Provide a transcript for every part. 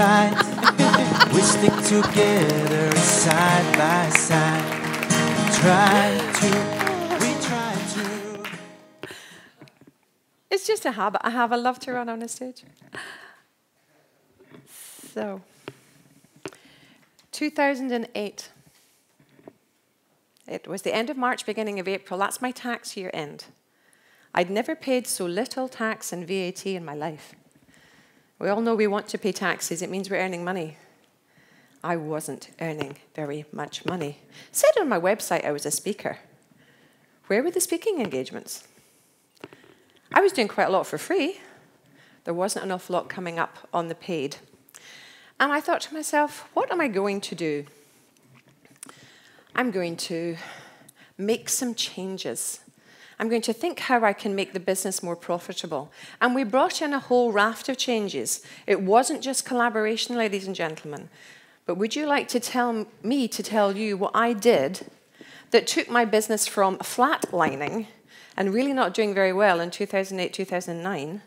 we stick together side by side. We Try to, we try to. It's just a habit I have. I love to run on a stage. So, 2008. It was the end of March, beginning of April. That's my tax year end. I'd never paid so little tax and VAT in my life. We all know we want to pay taxes, it means we're earning money. I wasn't earning very much money. Said on my website I was a speaker. Where were the speaking engagements? I was doing quite a lot for free. There wasn't an awful lot coming up on the paid. And I thought to myself, what am I going to do? I'm going to make some changes. I'm going to think how I can make the business more profitable. And we brought in a whole raft of changes. It wasn't just collaboration, ladies and gentlemen. But would you like to tell me to tell you what I did that took my business from flatlining and really not doing very well in 2008, 2009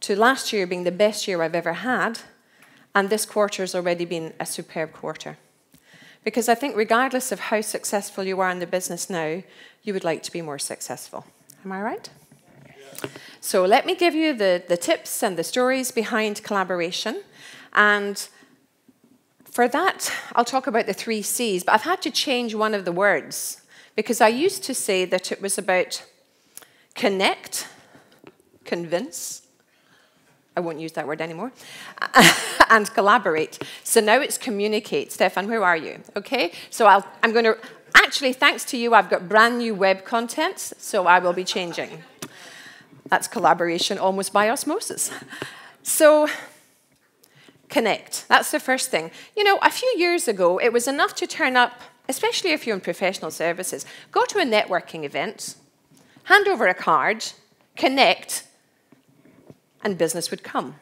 to last year being the best year I've ever had, and this quarter has already been a superb quarter? Because I think, regardless of how successful you are in the business now, you would like to be more successful. Am I right? So, let me give you the, the tips and the stories behind collaboration. And for that, I'll talk about the three C's, but I've had to change one of the words because I used to say that it was about connect, convince, I won't use that word anymore, and collaborate. So now it's communicate. Stefan, where are you? Okay, so i am going to, actually, thanks to you, I've got brand new web content, so I will be changing. That's collaboration almost by osmosis. So, connect. That's the first thing. You know, a few years ago, it was enough to turn up, especially if you're in professional services, go to a networking event, hand over a card, connect, and business would come.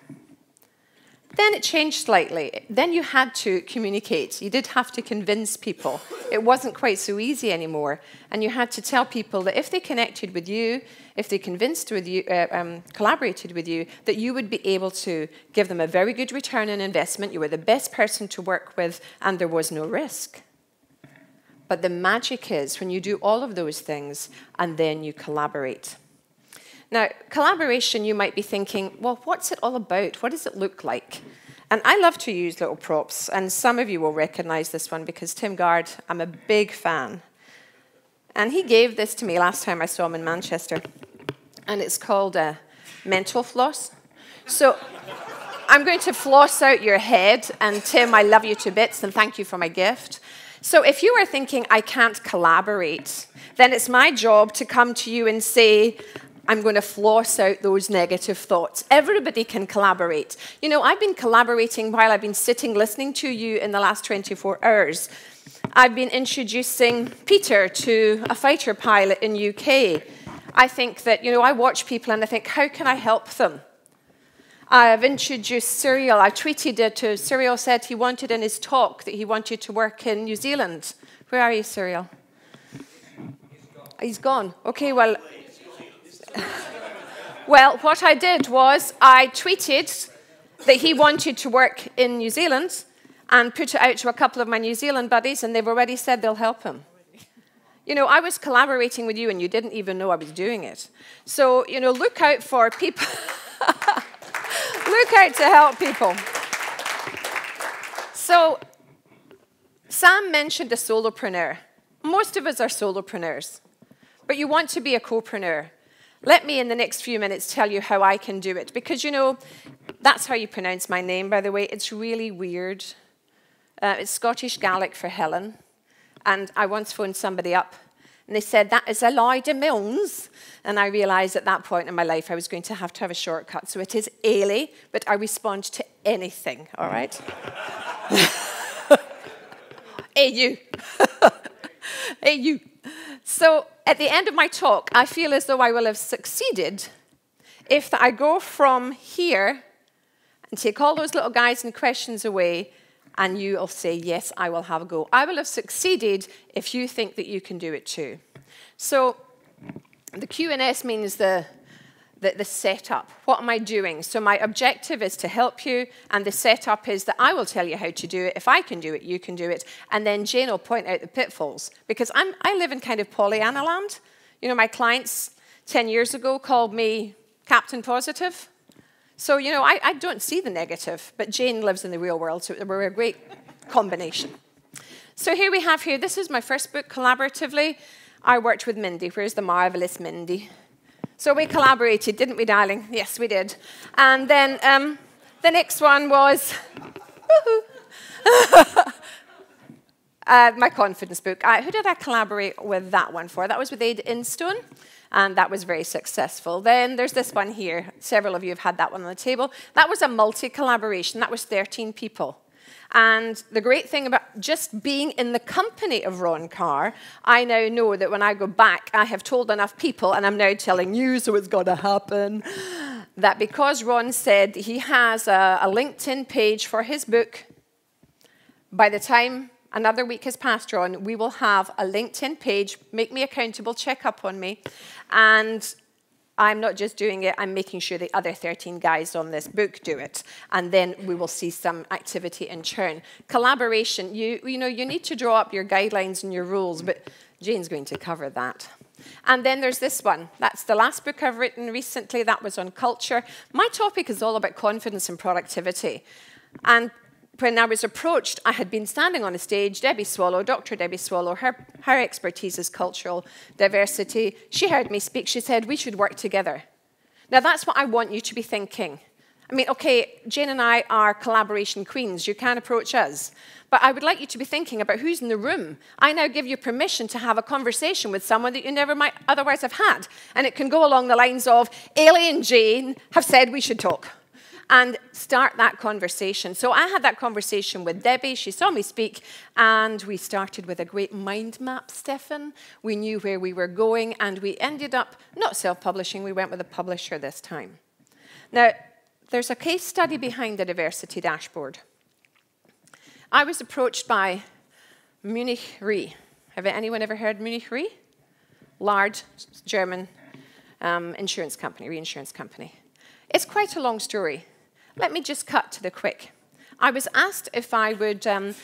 Then it changed slightly. Then you had to communicate. You did have to convince people. It wasn't quite so easy anymore. And you had to tell people that if they connected with you, if they convinced with you, uh, um, collaborated with you, that you would be able to give them a very good return on investment. You were the best person to work with, and there was no risk. But the magic is when you do all of those things and then you collaborate. Now, collaboration, you might be thinking, well, what's it all about? What does it look like? And I love to use little props, and some of you will recognize this one because Tim Gard, I'm a big fan. And he gave this to me last time I saw him in Manchester, and it's called a mental floss. So I'm going to floss out your head, and Tim, I love you to bits, and thank you for my gift. So if you are thinking, I can't collaborate, then it's my job to come to you and say, I'm going to floss out those negative thoughts. Everybody can collaborate. You know, I've been collaborating while I've been sitting listening to you in the last 24 hours. I've been introducing Peter to a fighter pilot in UK. I think that, you know, I watch people and I think, how can I help them? I've introduced Cyril. I tweeted it to Cyril said he wanted in his talk that he wanted to work in New Zealand. Where are you, Cyril? He's gone. He's gone. Okay, well, well, what I did was I tweeted that he wanted to work in New Zealand and put it out to a couple of my New Zealand buddies, and they've already said they'll help him. You know, I was collaborating with you, and you didn't even know I was doing it. So, you know, look out for people. look out to help people. So, Sam mentioned a solopreneur. Most of us are solopreneurs, but you want to be a copreneur. Let me, in the next few minutes, tell you how I can do it. Because, you know, that's how you pronounce my name, by the way. It's really weird. Uh, it's Scottish Gaelic for Helen. And I once phoned somebody up, and they said, That is Elida Milnes. And I realized at that point in my life I was going to have to have a shortcut. So it is Ailey, but I respond to anything, all right? hey, you. hey, you. So at the end of my talk, I feel as though I will have succeeded if I go from here and take all those little guides and questions away, and you will say, Yes, I will have a go. I will have succeeded if you think that you can do it too. So the Q&S means the, the, the setup. What am I doing? So my objective is to help you, and the setup is that I will tell you how to do it. If I can do it, you can do it. And then Jane will point out the pitfalls. Because I'm, I live in kind of Pollyanna land. You know, my clients 10 years ago called me Captain Positive. So, you know, I, I don't see the negative, but Jane lives in the real world, so we're a great combination. So here we have here, this is my first book collaboratively. I worked with Mindy. Where's the marvelous Mindy? So we collaborated, didn't we, darling? Yes, we did. And then um, the next one was uh, my confidence book. Uh, who did I collaborate with that one for? That was with Aid Instone, and that was very successful. Then there's this one here. Several of you have had that one on the table. That was a multi collaboration. That was 13 people. And the great thing about just being in the company of Ron Carr, I now know that when I go back, I have told enough people, and I'm now telling you, so it's going to happen, that because Ron said he has a, a LinkedIn page for his book, by the time another week has passed, Ron, we will have a LinkedIn page. Make me accountable, check up on me. And I'm not just doing it, I'm making sure the other 13 guys on this book do it. And then we will see some activity in churn. Collaboration, you, you know, you need to draw up your guidelines and your rules, but Jane's going to cover that. And then there's this one. That's the last book I've written recently. That was on culture. My topic is all about confidence and productivity. And when I was approached, I had been standing on a stage, Debbie Swallow, Dr. Debbie Swallow, her, her expertise is cultural diversity. She heard me speak. She said, We should work together. Now, that's what I want you to be thinking. I mean, okay, Jane and I are collaboration queens. You can approach us. But I would like you to be thinking about who's in the room. I now give you permission to have a conversation with someone that you never might otherwise have had. And it can go along the lines of, Ailey and Jane have said we should talk and start that conversation. So I had that conversation with Debbie. She saw me speak, and we started with a great mind map, Stefan. We knew where we were going, and we ended up not self publishing, we went with a publisher this time. Now, there's a case study behind the diversity dashboard. I was approached by Munich Re. Have anyone ever heard Munich Re? Large German um, insurance company, reinsurance company. It's quite a long story. Let me just cut to the quick. I was asked if I would um,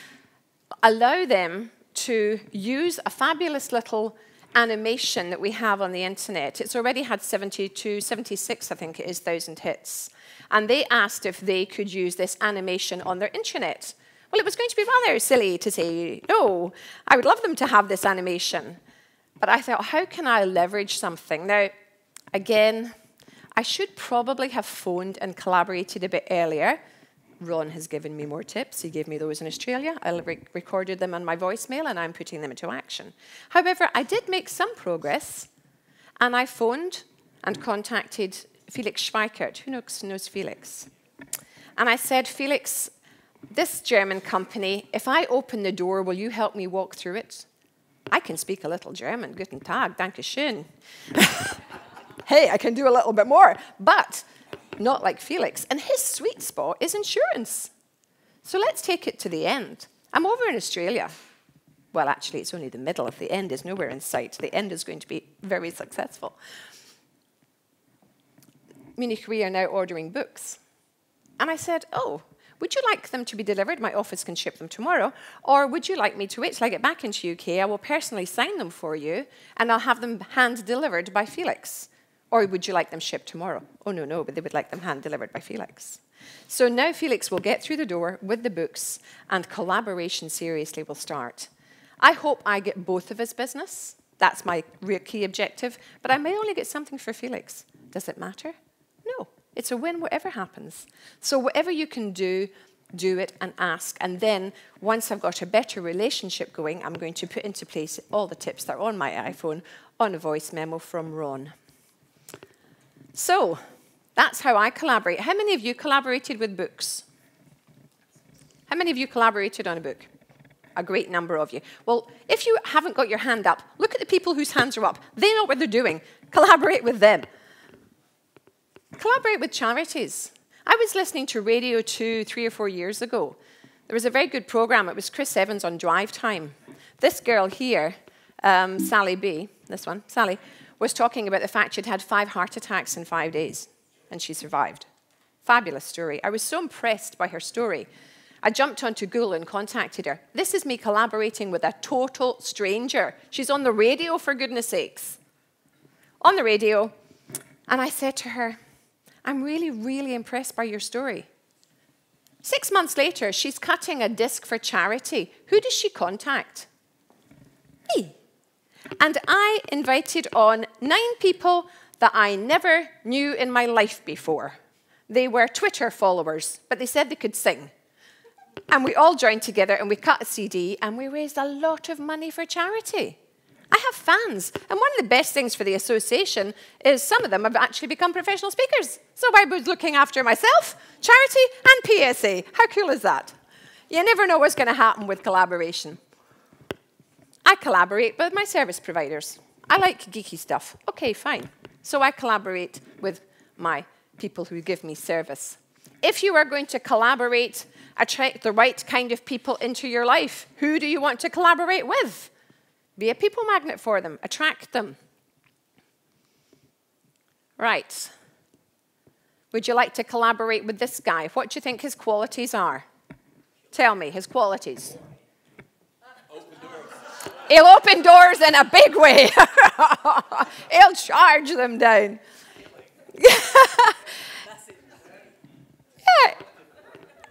allow them to use a fabulous little animation that we have on the internet. It's already had 72, 76, I think it is, thousand hits. And they asked if they could use this animation on their internet. Well, it was going to be rather silly to say, no, I would love them to have this animation. But I thought, how can I leverage something? Now, again, I should probably have phoned and collaborated a bit earlier. Ron has given me more tips. He gave me those in Australia. I re recorded them on my voicemail and I'm putting them into action. However, I did make some progress and I phoned and contacted Felix Schweikert. Who knows, knows Felix? And I said, Felix, this German company, if I open the door, will you help me walk through it? I can speak a little German. Guten Tag, danke schön. hey, I can do a little bit more. But not like Felix. And his sweet spot is insurance. So let's take it to the end. I'm over in Australia. Well, actually, it's only the middle of the end is nowhere in sight. The end is going to be very successful. Munich Re are now ordering books. And I said, oh, would you like them to be delivered? My office can ship them tomorrow. Or would you like me to wait till I get back into UK? I will personally sign them for you, and I'll have them hand delivered by Felix. Or would you like them shipped tomorrow? Oh, no, no, but they would like them hand delivered by Felix. So now Felix will get through the door with the books and collaboration seriously will start. I hope I get both of his business. That's my real key objective. But I may only get something for Felix. Does it matter? No. It's a win whatever happens. So whatever you can do, do it and ask. And then once I've got a better relationship going, I'm going to put into place all the tips that are on my iPhone on a voice memo from Ron. So that's how I collaborate. How many of you collaborated with books? How many of you collaborated on a book? A great number of you. Well, if you haven't got your hand up, look at the people whose hands are up. They know what they're doing. Collaborate with them. Collaborate with charities. I was listening to Radio 2 three or four years ago. There was a very good program. It was Chris Evans on Drive Time. This girl here, um, Sally B, this one, Sally, was talking about the fact she'd had five heart attacks in five days and she survived. Fabulous story. I was so impressed by her story. I jumped onto Google and contacted her. This is me collaborating with a total stranger. She's on the radio, for goodness sakes. On the radio. And I said to her, I'm really, really impressed by your story. Six months later, she's cutting a disc for charity. Who does she contact? Me. And I invited on nine people that I never knew in my life before. They were Twitter followers, but they said they could sing. And we all joined together and we cut a CD and we raised a lot of money for charity. I have fans. And one of the best things for the association is some of them have actually become professional speakers. So I was looking after myself, charity, and PSA. How cool is that? You never know what's going to happen with collaboration. Collaborate with my service providers. I like geeky stuff. Okay, fine. So I collaborate with my people who give me service. If you are going to collaborate, attract the right kind of people into your life, who do you want to collaborate with? Be a people magnet for them, attract them. Right. Would you like to collaborate with this guy? What do you think his qualities are? Tell me his qualities. He'll open doors in a big way. He'll charge them down. yeah.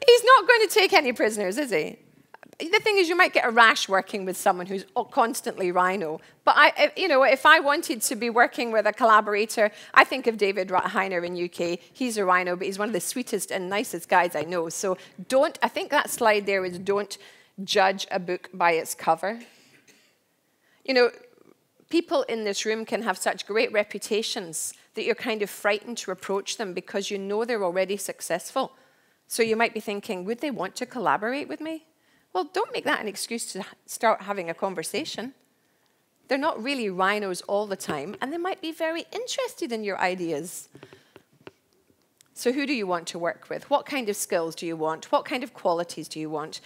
He's not going to take any prisoners, is he? the thing is, you might get a rash working with someone who's constantly rhino. But I, you know, if I wanted to be working with a collaborator, I think of David Heiner in UK. He's a rhino, but he's one of the sweetest and nicest guys I know. So don't. I think that slide there is don't judge a book by its cover. You know, people in this room can have such great reputations that you're kind of frightened to approach them because you know they're already successful. So you might be thinking, would they want to collaborate with me? Well, don't make that an excuse to start having a conversation. They're not really rhinos all the time, and they might be very interested in your ideas. So, who do you want to work with? What kind of skills do you want? What kind of qualities do you want?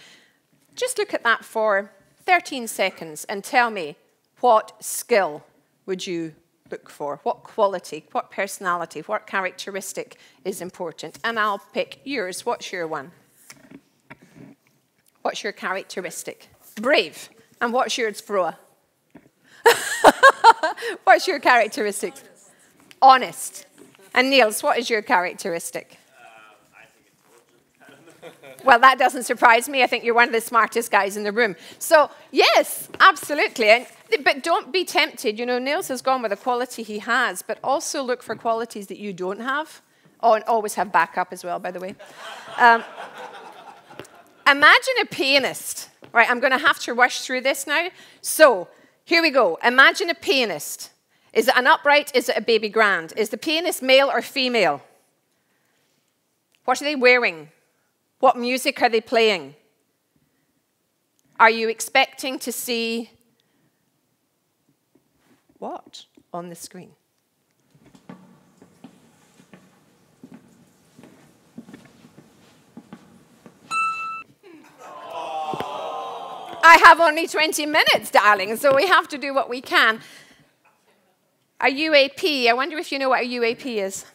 Just look at that for 13 seconds and tell me what skill would you look for? What quality, what personality, what characteristic is important? And I'll pick yours. What's your one? What's your characteristic? Brave. And what's yours, Froa? what's your characteristic? Honest. And Niels, what is your characteristic? well, that doesn't surprise me. I think you're one of the smartest guys in the room. So, yes, absolutely. And, but don't be tempted. You know, Niels has gone with the quality he has, but also look for qualities that you don't have. Oh, and always have backup as well, by the way. Um, Imagine a pianist. Right, I'm going to have to rush through this now. So, here we go. Imagine a pianist. Is it an upright? Is it a baby grand? Is the pianist male or female? What are they wearing? What music are they playing? Are you expecting to see what on the screen? I have only 20 minutes, darling, so we have to do what we can. A UAP, I wonder if you know what a UAP is.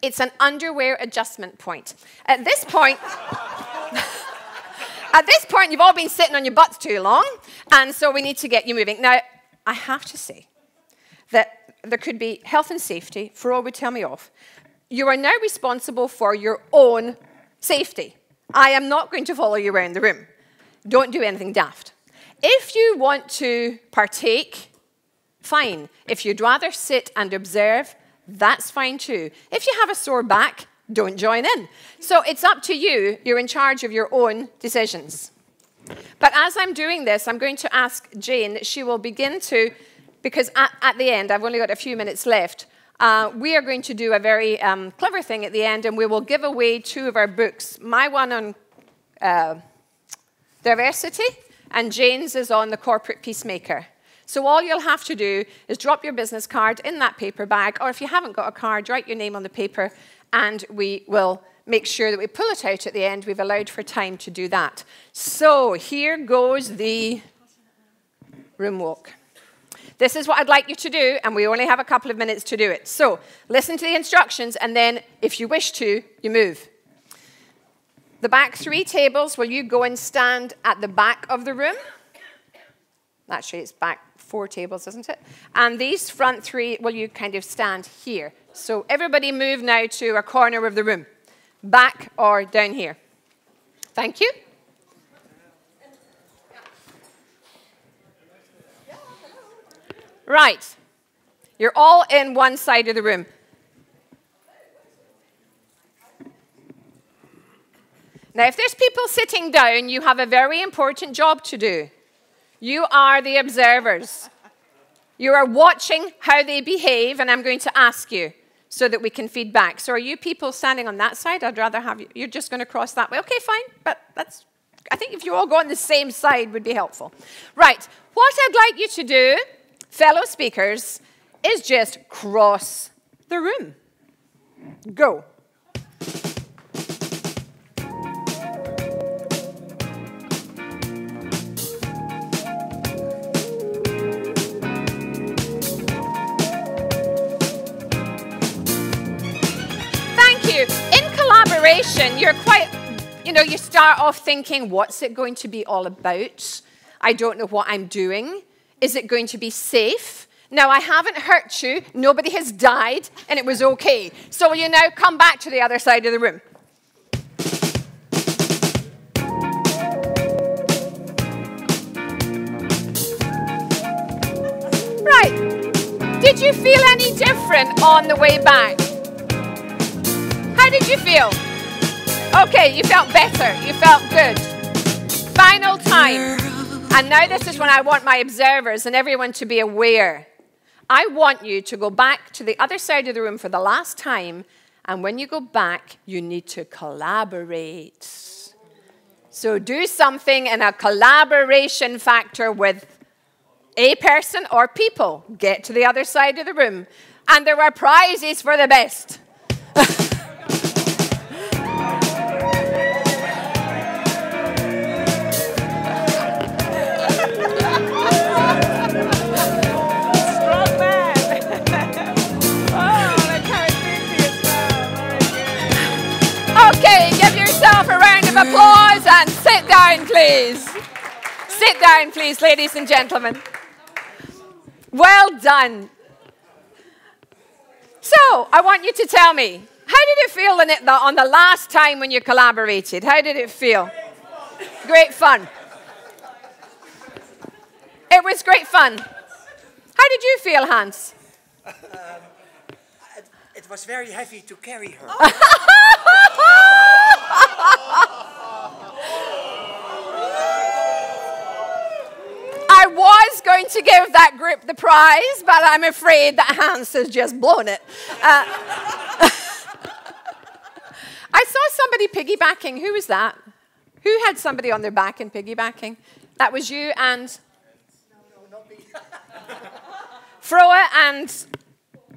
It's an underwear adjustment point. At this point, at this point, you've all been sitting on your butts too long, and so we need to get you moving. Now, I have to say that there could be health and safety. Fro would tell me off. You are now responsible for your own safety. I am not going to follow you around the room. Don't do anything daft. If you want to partake, fine. If you'd rather sit and observe, that's fine too. If you have a sore back, don't join in. So it's up to you. You're in charge of your own decisions. But as I'm doing this, I'm going to ask Jane, she will begin to, because at, at the end, I've only got a few minutes left, uh, we are going to do a very um, clever thing at the end, and we will give away two of our books. My one on uh, diversity, and Jane's is on the corporate peacemaker. So all you'll have to do is drop your business card in that paper bag, or if you haven't got a card, write your name on the paper, and we will make sure that we pull it out at the end. We've allowed for time to do that. So here goes the room walk. This is what I'd like you to do, and we only have a couple of minutes to do it. So listen to the instructions, and then if you wish to, you move. The back three tables, will you go and stand at the back of the room? Actually, it's back four tables, isn't it? And these front three, will you kind of stand here? So everybody move now to a corner of the room, back or down here. Thank you. Right. You're all in one side of the room. Now, if there's people sitting down, you have a very important job to do. You are the observers. You are watching how they behave, and I'm going to ask you so that we can feed back. So, are you people standing on that side? I'd rather have you. You're just going to cross that way. Okay, fine. But that's, I think if you all go on the same side would be helpful. Right. What I'd like you to do, fellow speakers, is just cross the room. Go. Preparation, you're quite, you know, you start off thinking, what's it going to be all about? I don't know what I'm doing. Is it going to be safe? Now, I haven't hurt you, nobody has died, and it was okay. So, will you now come back to the other side of the room? Right. Did you feel any different on the way back? How did you feel? Okay, you felt better. You felt good. Final time. And now this is when I want my observers and everyone to be aware. I want you to go back to the other side of the room for the last time. And when you go back, you need to collaborate. So do something in a collaboration factor with a person or people. Get to the other side of the room. And there are prizes for the best. down, please, ladies and gentlemen. Well done. So, I want you to tell me, how did it feel on the last time when you collaborated? How did it feel? Great fun. It was great fun. How did you feel, Hans? Um, it, it was very heavy to carry her. I was going to give that group the prize, but I'm afraid that Hans has just blown it. Uh, I saw somebody piggybacking. Who was that? Who had somebody on their back and piggybacking? That was you and. Froa and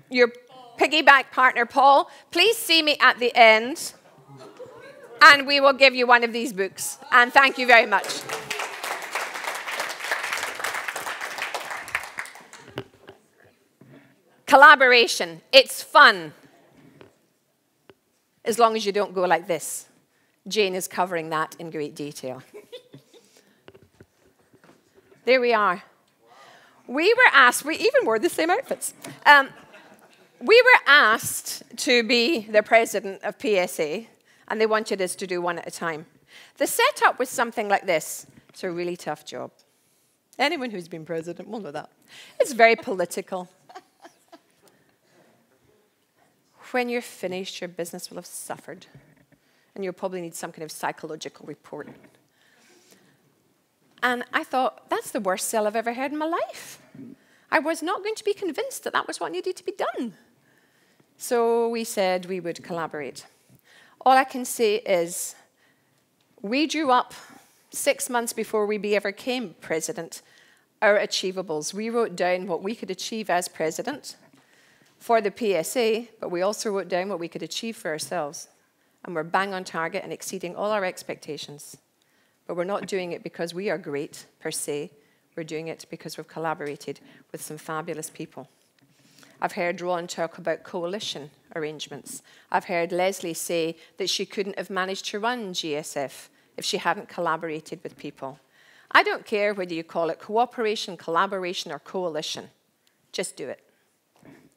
your piggyback partner, Paul. Please see me at the end and we will give you one of these books. And thank you very much. Collaboration. It's fun. As long as you don't go like this. Jane is covering that in great detail. there we are. We were asked, we even wore the same outfits. Um, we were asked to be the president of PSA and they wanted us to do one at a time. The setup was something like this. It's a really tough job. Anyone who's been president will know that. It's very political. When you're finished, your business will have suffered, and you'll probably need some kind of psychological report. And I thought, that's the worst sell I've ever heard in my life. I was not going to be convinced that that was what needed to be done. So we said we would collaborate. All I can say is we drew up six months before we ever came president our achievables. We wrote down what we could achieve as president for the PSA, but we also wrote down what we could achieve for ourselves. And we're bang on target and exceeding all our expectations. But we're not doing it because we are great per se. We're doing it because we've collaborated with some fabulous people. I've heard Ron talk about coalition arrangements. I've heard Leslie say that she couldn't have managed to run GSF if she hadn't collaborated with people. I don't care whether you call it cooperation, collaboration, or coalition. Just do it.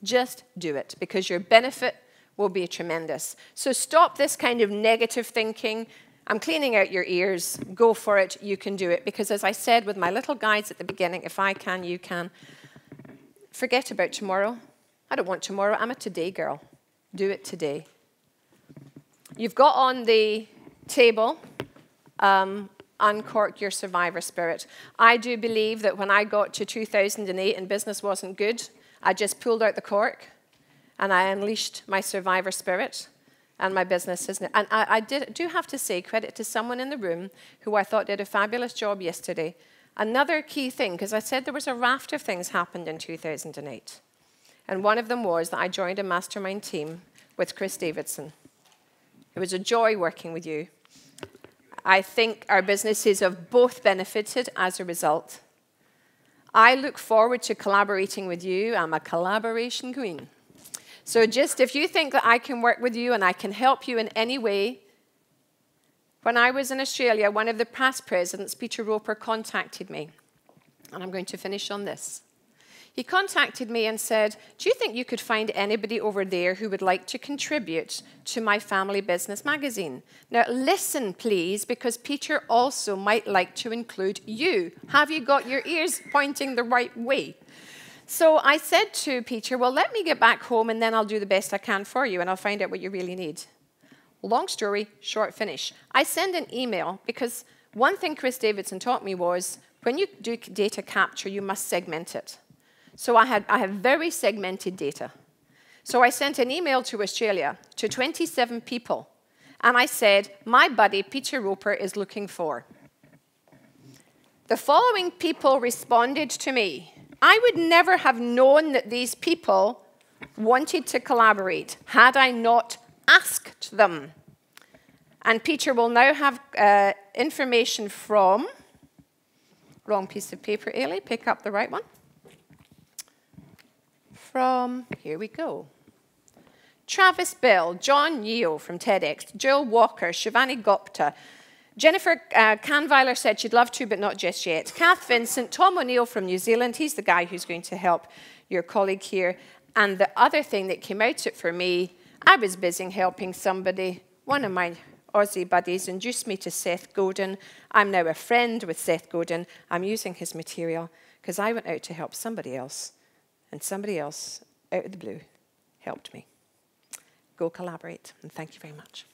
Just do it because your benefit will be tremendous. So stop this kind of negative thinking. I'm cleaning out your ears. Go for it. You can do it. Because as I said with my little guides at the beginning, if I can, you can. Forget about tomorrow. I don't want tomorrow. I'm a today girl. Do it today. You've got on the table um, uncork your survivor spirit. I do believe that when I got to 2008 and business wasn't good, I just pulled out the cork and I unleashed my survivor spirit and my business. Isn't it? And I, I did, do have to say credit to someone in the room who I thought did a fabulous job yesterday. Another key thing, because I said there was a raft of things happened in 2008. And one of them was that I joined a mastermind team with Chris Davidson. It was a joy working with you. I think our businesses have both benefited as a result. I look forward to collaborating with you. I'm a collaboration queen. So, just if you think that I can work with you and I can help you in any way, when I was in Australia, one of the past presidents, Peter Roper, contacted me. And I'm going to finish on this. He contacted me and said, Do you think you could find anybody over there who would like to contribute to my family business magazine? Now, listen, please, because Peter also might like to include you. Have you got your ears pointing the right way? So I said to Peter, Well, let me get back home and then I'll do the best I can for you and I'll find out what you really need. Long story, short finish. I send an email because one thing Chris Davidson taught me was when you do data capture, you must segment it. So I, had, I have very segmented data. So I sent an email to Australia to 27 people, and I said, My buddy Peter Roper is looking for. The following people responded to me. I would never have known that these people wanted to collaborate had I not asked them. And Peter will now have uh, information from, wrong piece of paper, Ailey, pick up the right one from, here we go. Travis Bell, John Yeo from TEDx, Jill Walker, Shivani Gupta, Jennifer uh, Canviler said she'd love to, but not just yet. Kath Vincent, Tom O'Neill from New Zealand, he's the guy who's going to help your colleague here. And the other thing that came out it for me, I was busy helping somebody, one of my Aussie buddies introduced me to Seth Godin. I'm now a friend with Seth Godin. I'm using his material because I went out to help somebody else and somebody else out of the blue helped me. Go collaborate, and thank you very much.